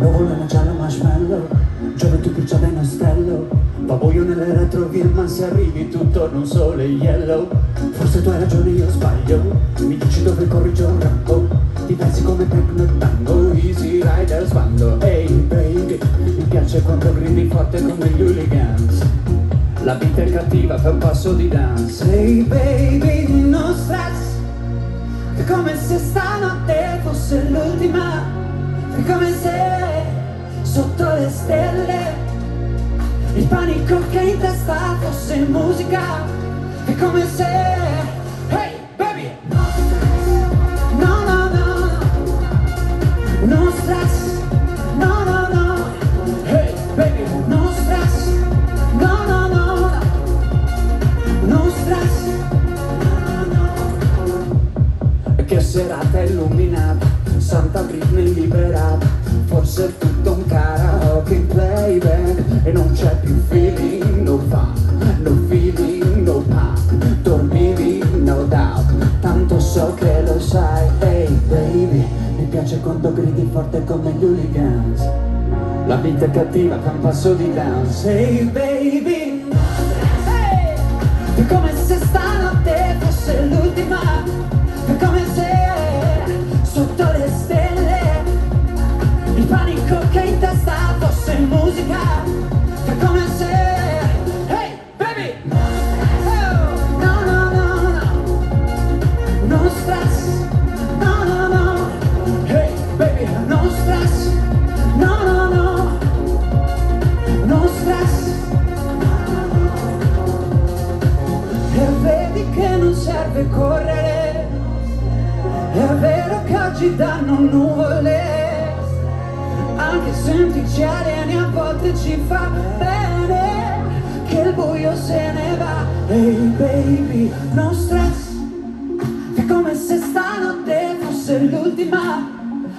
Nuvolone giallo marshmallow Gioventù bruciata in ostello. Va buio nelle retrovie ma se arrivi tutto non sole yellow. Forse tu hai ragione io sbaglio. Mi dici dove corri rampo Ti pensi come techno e tango Easy rider sbando. Ehi hey, baby Mi piace quando gridi forte come gli hooligans. La vita è cattiva per un passo di dance. Ehi hey, baby non stress. È come se stanotte fosse l'ultima È come se sotto le stelle il panico che in testa fosse musica. È come se Hey baby Dormivi, no doubt. Tanto so che lo sai. Hey baby Mi piace quando gridi forte come gli hooligans. La vita è cattiva, fa un passo di dance. Hey baby. Hey! È come se stanotte fosse l'ultima. È come se sotto le stelle il panico che in testa fosse musica. È come se no stress No no no. Hey baby No stress No no no. No stress E vedi che non serve correre. È vero che oggi danno nuvole anche sentirci alieni a volte ci fa bene che il buio se ne va. Hey baby no stress fosse l'ultima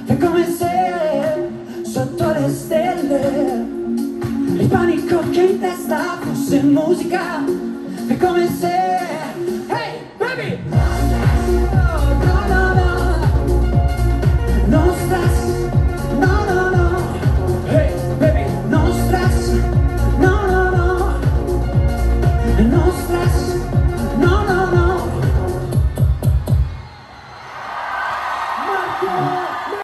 è come se sotto le stelle. Il panico che in testa fosse musica è come se